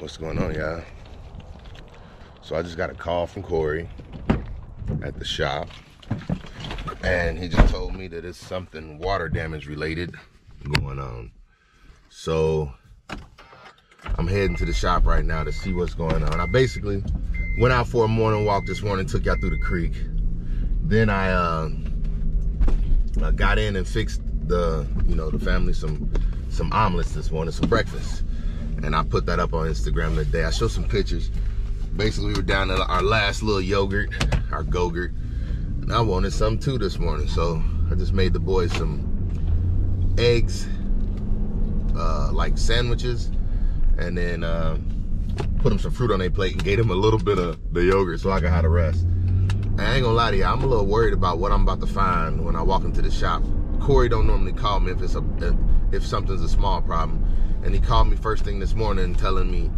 What's going on, y'all? So I just got a call from Corey at the shop. And he just told me that it's something water damage related going on. So I'm heading to the shop right now to see what's going on. I basically went out for a morning walk this morning, took y'all through the creek. Then I, uh, I got in and fixed the, you know, the family some some omelets this morning, some breakfast and I put that up on Instagram today. I showed some pictures. Basically, we were down to our last little yogurt, our Go-Gurt, and I wanted some too this morning. So I just made the boys some eggs, uh, like sandwiches, and then uh, put them some fruit on their plate and gave them a little bit of the yogurt so I could have the rest. I ain't gonna lie to you, I'm a little worried about what I'm about to find when I walk into the shop. Corey don't normally call me if it's a if something's a small problem and he called me first thing this morning telling me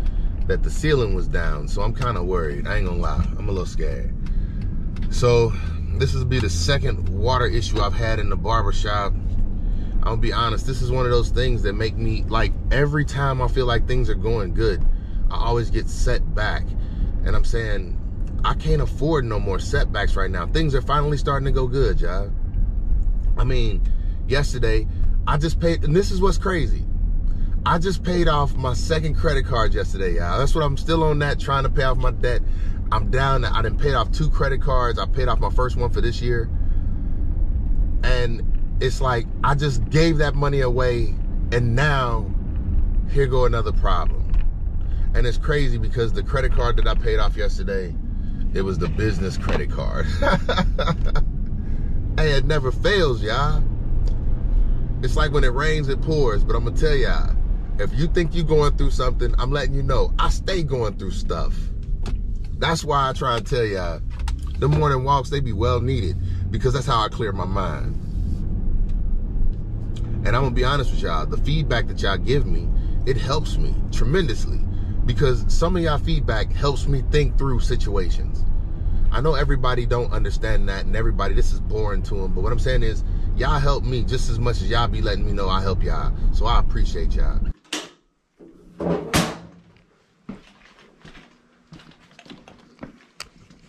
that the ceiling was down. So I'm kind of worried. I ain't gonna lie. I'm a little scared. So this will be the second water issue I've had in the barbershop. I'm gonna be honest, this is one of those things that make me like every time I feel like things are going good, I always get set back. And I'm saying I can't afford no more setbacks right now. Things are finally starting to go good, y'all. I mean, yesterday I just paid, and this is what's crazy. I just paid off my second credit card yesterday, y'all. That's what I'm still on that, trying to pay off my debt. I'm down. I didn't pay off two credit cards. I paid off my first one for this year. And it's like I just gave that money away and now here go another problem. And it's crazy because the credit card that I paid off yesterday, it was the business credit card. hey, it never fails, y'all. It's like when it rains, it pours. But I'm gonna tell y'all, if you think you're going through something, I'm letting you know, I stay going through stuff. That's why I try to tell y'all, the morning walks, they be well needed because that's how I clear my mind. And I'm gonna be honest with y'all, the feedback that y'all give me, it helps me tremendously because some of y'all feedback helps me think through situations. I know everybody don't understand that and everybody, this is boring to them, but what I'm saying is, y'all help me just as much as y'all be letting me know I help y'all. So I appreciate y'all.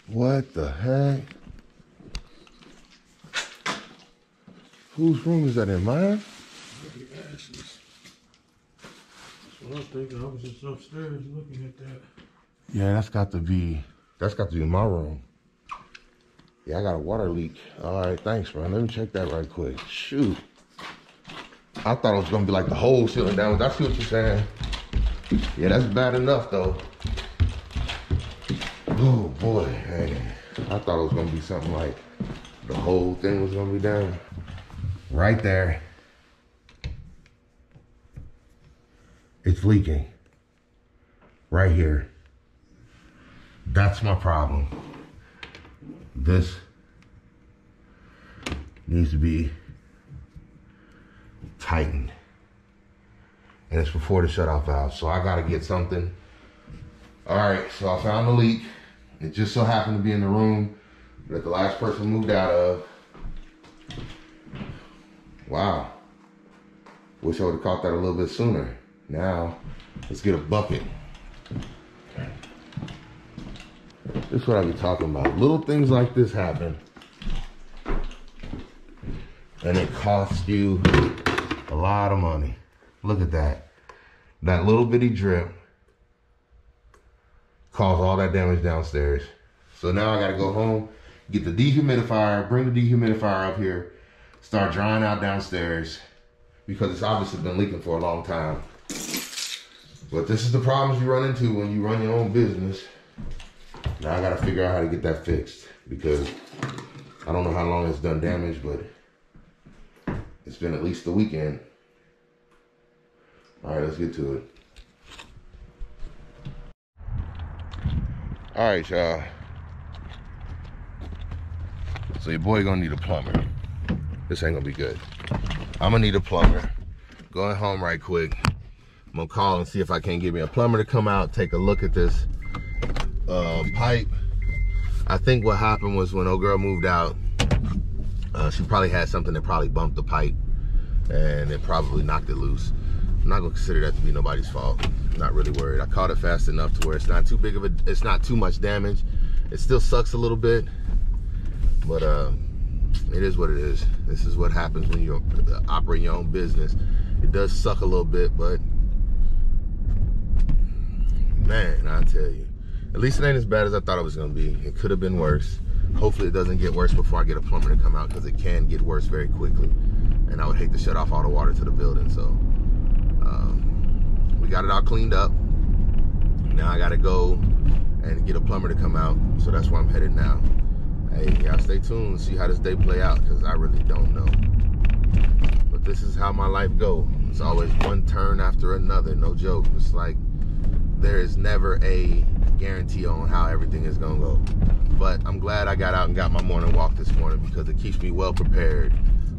What the heck? Whose room is that in? Mine? That's I'm thinking. I was just upstairs looking at that. Yeah, that's got to be that's got to be my room. Yeah, I got a water leak. All right, thanks, man. Let me check that right quick. Shoot. I thought it was gonna be like the whole ceiling down. I see what you're saying. Yeah, that's bad enough though. Oh boy. I thought it was gonna be something like the whole thing was gonna be down. Right there. It's leaking. Right here. That's my problem. This needs to be tightened. And it's before the shutoff valve. So I gotta get something. All right, so I found the leak. It just so happened to be in the room that the last person moved out of. Wow. Wish I would have caught that a little bit sooner. Now, let's get a bucket. This is what I be talking about. Little things like this happen. And it costs you a lot of money. Look at that. That little bitty drip caused all that damage downstairs. So now I gotta go home, get the dehumidifier, bring the dehumidifier up here, start drying out downstairs because it's obviously been leaking for a long time. But this is the problems you run into when you run your own business. Now I gotta figure out how to get that fixed because I don't know how long it's done damage, but it's been at least the weekend. All right, let's get to it. All right, y'all. So your boy gonna need a plumber. This ain't gonna be good. I'm gonna need a plumber. Going home right quick. I'm gonna call and see if I can't get me a plumber to come out, take a look at this uh, pipe. I think what happened was when old girl moved out, uh, she probably had something that probably bumped the pipe and it probably knocked it loose. I'm not gonna consider that to be nobody's fault. I'm not really worried. I caught it fast enough to where it's not too big of a, it's not too much damage. It still sucks a little bit, but uh, it is what it is. This is what happens when you operate your own business. It does suck a little bit, but man, I tell you, at least it ain't as bad as I thought it was gonna be. It could have been worse. Hopefully it doesn't get worse before I get a plumber to come out because it can get worse very quickly. And I would hate to shut off all the water to the building. So um, we got it all cleaned up. Now I gotta go and get a plumber to come out. So that's where I'm headed now. Hey, y'all stay tuned see how this day play out because I really don't know. But this is how my life go. It's always one turn after another, no joke. It's like there is never a guarantee on how everything is gonna go. But I'm glad I got out and got my morning walk this morning because it keeps me well prepared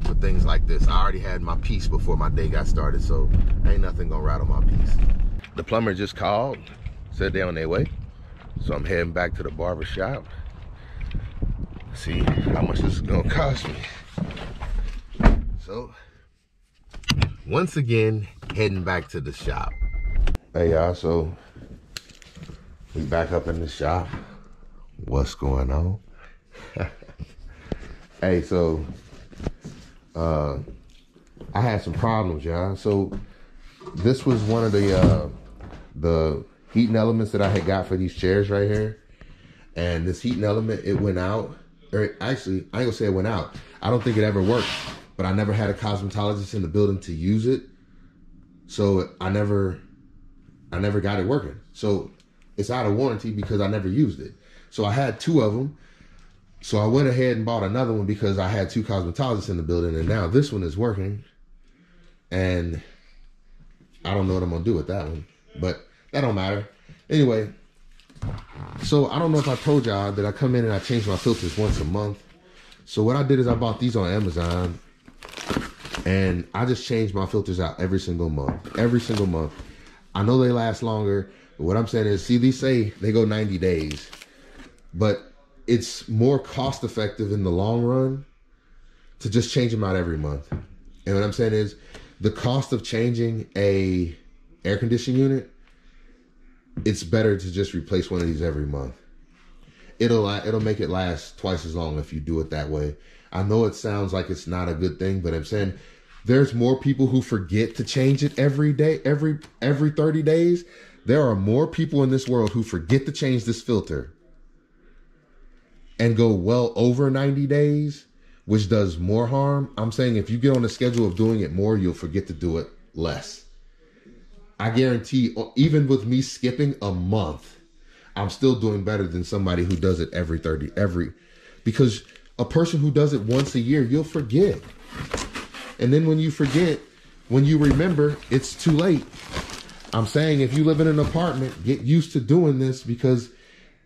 for things like this. I already had my peace before my day got started, so ain't nothing gonna rattle my peace. The plumber just called, said they on their way. So I'm heading back to the barber shop. See how much this is gonna cost me. So, once again, heading back to the shop. Hey y'all, so we back up in the shop. What's going on? hey, so uh I had some problems, y'all. So this was one of the uh the heating elements that I had got for these chairs right here. And this heating element, it went out. Or actually, I ain't gonna say it went out. I don't think it ever worked, but I never had a cosmetologist in the building to use it. So I never I never got it working. So it's out of warranty because I never used it. So I had two of them. So I went ahead and bought another one because I had two cosmetologists in the building, and now this one is working. And I don't know what I'm gonna do with that one, but that don't matter. Anyway, so I don't know if I told y'all that I come in and I change my filters once a month. So what I did is I bought these on Amazon, and I just change my filters out every single month. Every single month. I know they last longer. But what I'm saying is, see, these say they go 90 days, but it's more cost effective in the long run to just change them out every month. And what I'm saying is, the cost of changing a air conditioning unit, it's better to just replace one of these every month. It'll it'll make it last twice as long if you do it that way. I know it sounds like it's not a good thing, but I'm saying there's more people who forget to change it every day, every every 30 days. There are more people in this world who forget to change this filter and go well over 90 days, which does more harm. I'm saying if you get on the schedule of doing it more, you'll forget to do it less. I guarantee, even with me skipping a month, I'm still doing better than somebody who does it every 30, every, because a person who does it once a year, you'll forget. And then when you forget, when you remember, it's too late. I'm saying if you live in an apartment, get used to doing this because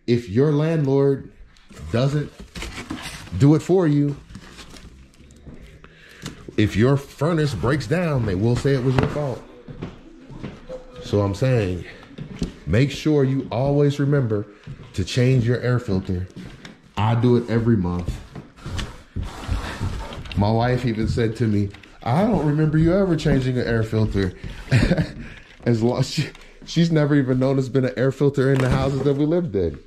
if your landlord doesn't do it for you, if your furnace breaks down, they will say it was your fault. So I'm saying, make sure you always remember to change your air filter. I do it every month. My wife even said to me, I don't remember you ever changing an air filter. as long she, she's never even known there's been an air filter in the houses that we lived in.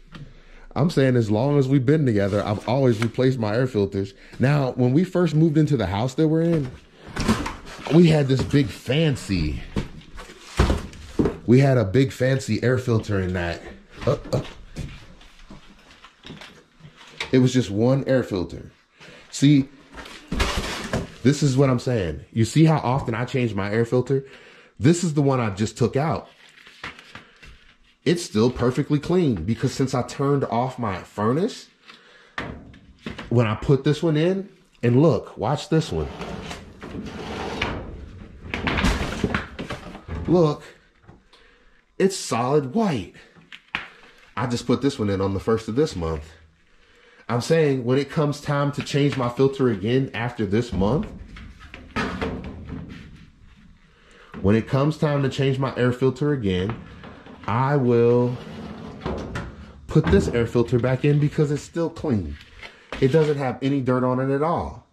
I'm saying as long as we've been together, I've always replaced my air filters. Now, when we first moved into the house that we're in, we had this big fancy. We had a big fancy air filter in that. Uh, uh. It was just one air filter. See, this is what I'm saying. You see how often I change my air filter? This is the one I just took out. It's still perfectly clean because since I turned off my furnace, when I put this one in, and look, watch this one. Look, it's solid white. I just put this one in on the first of this month. I'm saying when it comes time to change my filter again after this month, when it comes time to change my air filter again, I will put this air filter back in because it's still clean. It doesn't have any dirt on it at all.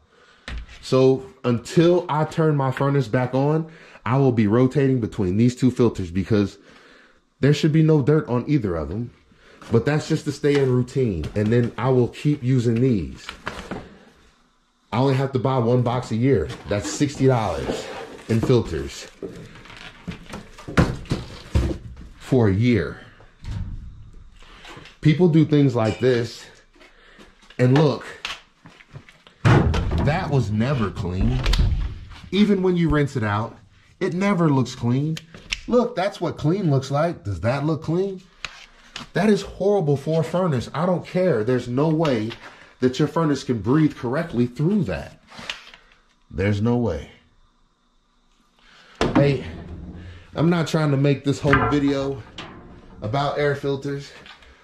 So until I turn my furnace back on, I will be rotating between these two filters because there should be no dirt on either of them. But that's just to stay in routine. And then I will keep using these. I only have to buy one box a year. That's $60 in filters for a year. People do things like this. And look, that was never clean. Even when you rinse it out, it never looks clean. Look, that's what clean looks like. Does that look clean? That is horrible for a furnace. I don't care. There's no way that your furnace can breathe correctly through that. There's no way. Hey, I'm not trying to make this whole video about air filters.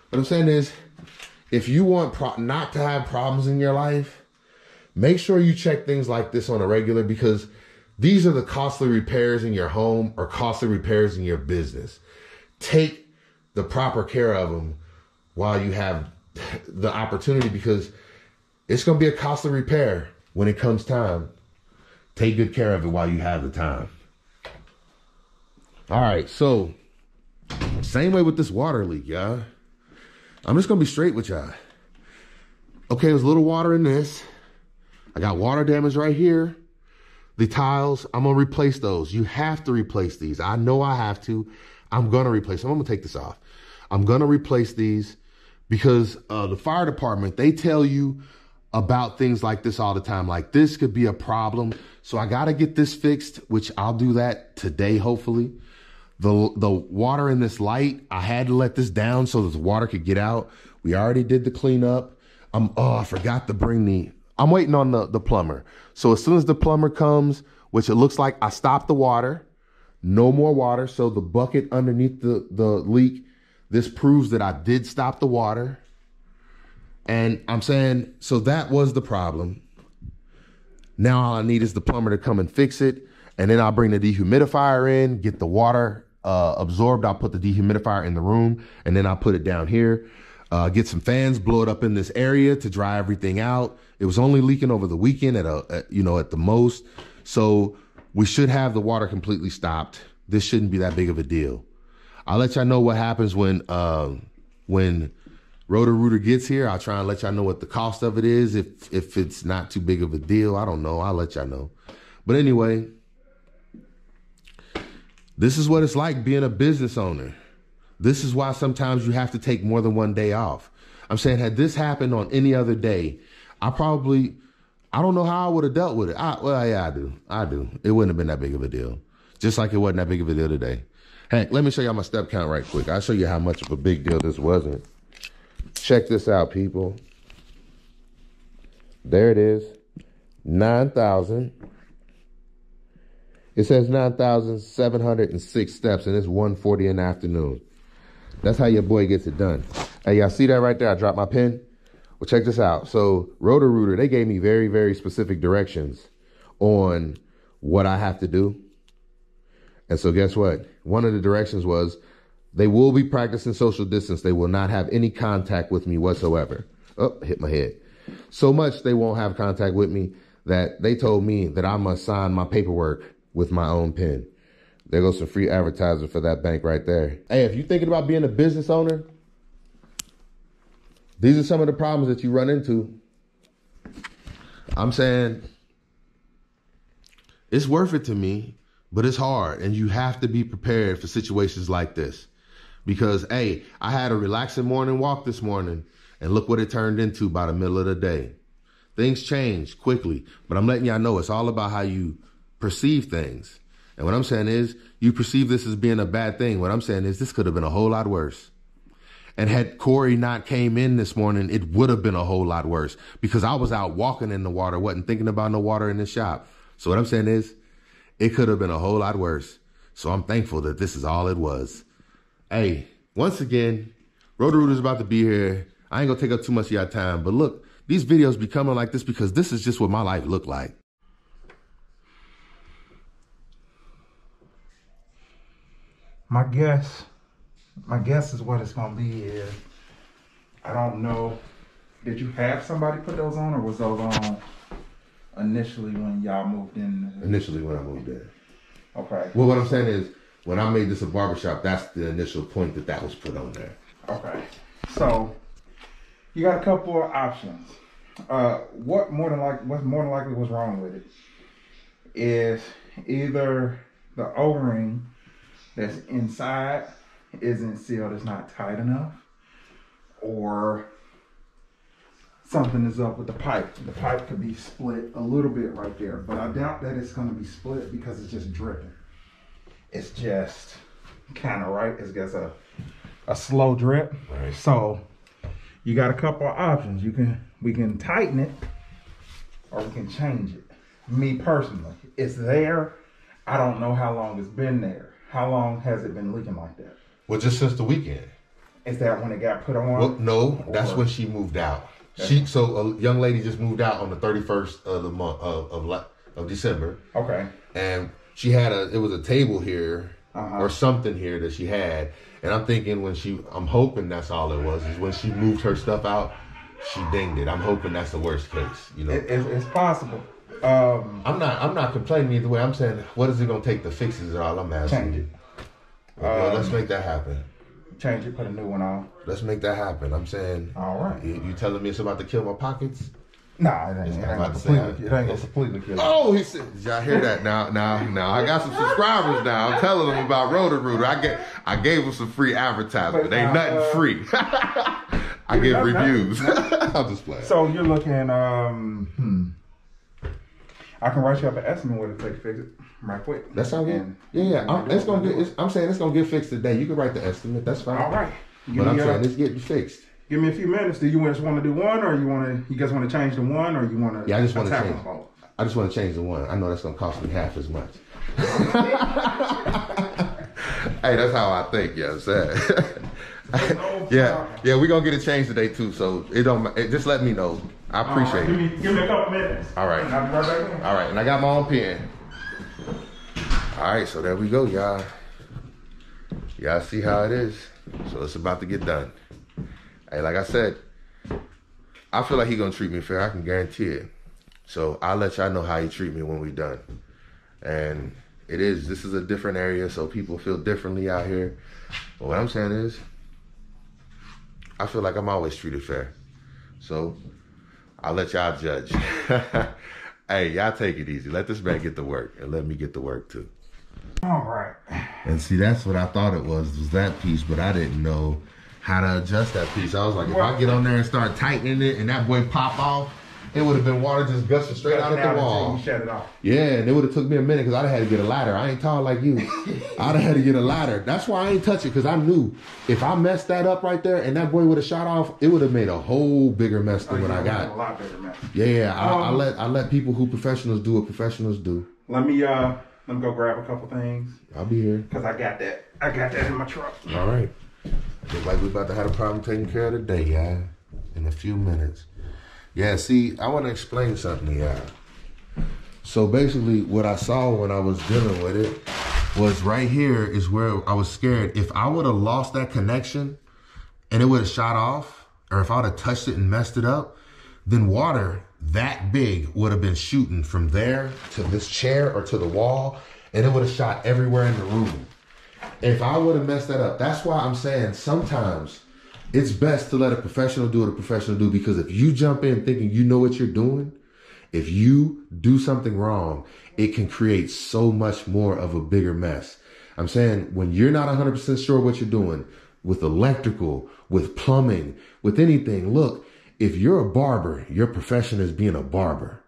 What I'm saying is, if you want not to have problems in your life, make sure you check things like this on a regular because these are the costly repairs in your home or costly repairs in your business. Take the proper care of them while you have the opportunity because it's going to be a costly repair when it comes time. Take good care of it while you have the time. All right, so same way with this water leak, y'all. I'm just to be straight with y'all. Okay, there's a little water in this. I got water damage right here. The tiles, I'm gonna replace those. You have to replace these. I know I have to. I'm gonna replace them. I'm gonna take this off. I'm gonna replace these because uh, the fire department, they tell you about things like this all the time. Like this could be a problem. So I gotta get this fixed, which I'll do that today, hopefully. The, the water in this light, I had to let this down so the water could get out. We already did the cleanup. I'm oh, I forgot to bring the I'm waiting on the, the plumber. So as soon as the plumber comes, which it looks like I stopped the water, no more water. So the bucket underneath the, the leak, this proves that I did stop the water. And I'm saying, so that was the problem. Now all I need is the plumber to come and fix it. And then I'll bring the dehumidifier in, get the water uh, absorbed. I'll put the dehumidifier in the room and then I'll put it down here uh, get some fans, blow it up in this area to dry everything out. It was only leaking over the weekend at a, at, you know, at the most. So we should have the water completely stopped. This shouldn't be that big of a deal. I'll let y'all know what happens when, uh, when Roto-Rooter gets here. I'll try and let y'all know what the cost of it is. If, if it's not too big of a deal, I don't know. I'll let y'all know. But anyway, this is what it's like being a business owner. This is why sometimes you have to take more than one day off. I'm saying, had this happened on any other day, I probably, I don't know how I would have dealt with it. I, well, yeah, I do. I do. It wouldn't have been that big of a deal. Just like it wasn't that big of a deal today. Hank, let me show y'all my step count right quick. I'll show you how much of a big deal this wasn't. Check this out, people. There it is. 9,000. It says 9,706 steps, and it's 1.40 in the afternoon. That's how your boy gets it done. Hey, y'all see that right there? I dropped my pen. Well, check this out. So Roto-Rooter, they gave me very, very specific directions on what I have to do. And so guess what? One of the directions was they will be practicing social distance. They will not have any contact with me whatsoever. Oh, hit my head. So much they won't have contact with me that they told me that I must sign my paperwork with my own pen. There goes some free advertising for that bank right there. Hey, if you're thinking about being a business owner, these are some of the problems that you run into. I'm saying it's worth it to me, but it's hard. And you have to be prepared for situations like this. Because, hey, I had a relaxing morning walk this morning, and look what it turned into by the middle of the day. Things change quickly, but I'm letting y'all know it's all about how you perceive things. And what I'm saying is, you perceive this as being a bad thing. What I'm saying is, this could have been a whole lot worse. And had Corey not came in this morning, it would have been a whole lot worse because I was out walking in the water, wasn't thinking about no water in the shop. So what I'm saying is, it could have been a whole lot worse. So I'm thankful that this is all it was. Hey, once again, Roto is about to be here. I ain't gonna take up too much of your time, but look, these videos be coming like this because this is just what my life looked like. My guess, my guess is what it's gonna be is, I don't know. Did you have somebody put those on, or was those on initially when y'all moved in? Initially when I moved in. Okay. Well, what I'm saying is, when I made this a barbershop, that's the initial point that that was put on there. Okay. So you got a couple of options. Uh, what more than like what's more than likely was wrong with it is either the O-ring that's inside isn't sealed, it's not tight enough, or something is up with the pipe. The pipe could be split a little bit right there, but I doubt that it's gonna be split because it's just dripping. It's just kind of right. It's just a a slow drip. Right. So you got a couple of options. You can we can tighten it or we can change it. Me personally, it's there. I don't know how long it's been there. How long has it been leaking like that? Well, just since the weekend. Is that when it got put on? Well, no, that's Or- when she moved out. She so a young lady just moved out on the 31st of the month of of, of December, Okay. and she had a it was a table here Uh-huh. or something here that she had, and I'm thinking when she I'm hoping that's all it was is when she moved her stuff out, she dinged it. I'm hoping that's the worst case, you know. It, it's, it's possible. Um, I'm not I'm not complaining either way. I'm saying what is it gonna take to fix it? Is all I'm asking. change it. Well, let's Um, make that happen. Change it. Put a new one on. Let's make that happen. I'm saying. All right. You, you telling me it's about to kill my pockets? Nah, it ain't, it ain't about gonna to say, completely. It ain't gonna completely kill. Oh, he said, did y'all hear that? Now, now, now, I got some subscribers now. I'm telling them about Roto Rooter. I get, I gave them some free advertisement. But Ain't now, nothing uh, free. I give reviews. I'm just playing. So you're looking. Um, hmm. I can write you up an estimate what it takes to fix it right quick. that sound good? Yeah, yeah. I'm, it's it, gonna get. It's, I'm saying it's gonna get fixed today. You can write the estimate. That's fine. All right. Give But I'm uh, saying it's getting fixed. give me a few minutes. Do you just want to do one, or you want to? You guys want to change the one, or you want to? Yeah, I just wanna change. I just want to change the one. I know that's gonna cost me half as much. hey, that's how I think. Yeah, I'm saying. yeah, yeah, we're gonna get it changed today too. So it don't. It, just let me know. I appreciate Give it. me, give me a couple minutes. All right. And I'll be right back. in. All right, and I got my own pen. All right, so there we go, y'all. Y'all see how it is. So it's about to get done. Hey, like I said, I feel like he gonna treat me fair. I can guarantee it. So I'll let y'all know how he treat me when we done. And it is. This is a different area, so people feel differently out here. But what I'm saying is, I feel like I'm always treated fair. So I'll let y'all judge. hey, y'all take it easy. Let this man get to work and let me get to work too. All right. And see, that's what I thought it was, was that piece, but I didn't know how to adjust that piece. I was like, if I get on there and start tightening it and that boy pop off, it would have been water just gushing straight out of the wall. Shut it off. Yeah, and it would have took me a minute because I'd have had to get a ladder. I ain't tall like you. I'd have had to get a ladder. That's why I ain't touch it because I knew if I messed that up right there and that boy would have shot off, it would have made a whole bigger mess than what I got. A lot better, man. Yeah, yeah. I, I Um, let I let people who professionals do what professionals do. Let me uh, let me go grab a couple things I'll be here. because I got that. I got that in my truck. All right. Look like we about to have a problem taking care of today, y'all. In a few minutes. Yeah, see, I want to explain something to y'all. So basically, what I saw when I was dealing with it was right here is where I was scared. If I would have lost that connection and it would have shot off, or if I would have touched it and messed it up, then water that big would have been shooting from there to this chair or to the wall, and it would have shot everywhere in the room. If I would have messed that up, that's why I'm saying sometimes it's best to let a professional do what a professional do because if you jump in thinking you know what you're doing, if you do something wrong, it can create so much more of a bigger mess. I'm saying when you're not 100% sure what you're doing with electrical, with plumbing, with anything, look, if you're a barber, your profession is being a barber.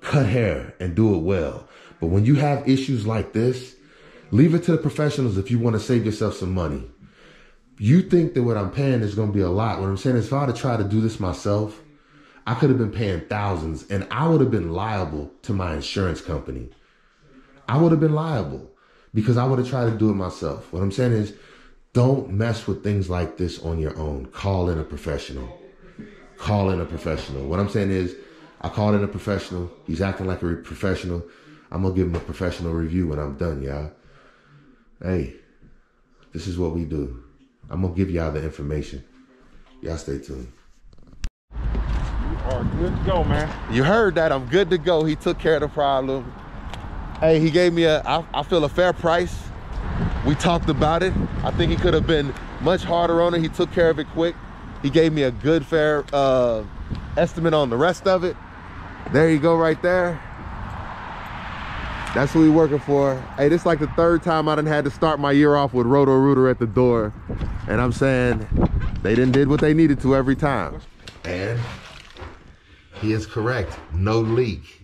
Cut hair and do it well. But when you have issues like this, leave it to the professionals if you want to save yourself some money. You think that what I'm paying is going to be a lot. What I'm saying is if I had to try to do this myself, I could have been paying thousands and I would have been liable to my insurance company. I would have been liable because I would have tried to do it myself. What I'm saying is don't mess with things like this on your own. Call in a professional. Call in a professional. What I'm saying is I called in a professional. He's acting like a professional. I'm going to give him a professional review when I'm done, y'all. Hey, this is what we do. I'm going to give y'all the information. Y'all stay tuned. You are good to go, man. You heard that. I'm good to go. He took care of the problem. Hey, he gave me a, I, I feel a fair price. We talked about it. I think he could have been much harder on it. He took care of it quick. He gave me a good, fair uh, estimate on the rest of it. There you go right there. That's what we working for. Hey, this is like the third time I done had to start my year off with Roto Rooter at the door. And I'm saying they didn't did what they needed to every time. And he is correct, no leak.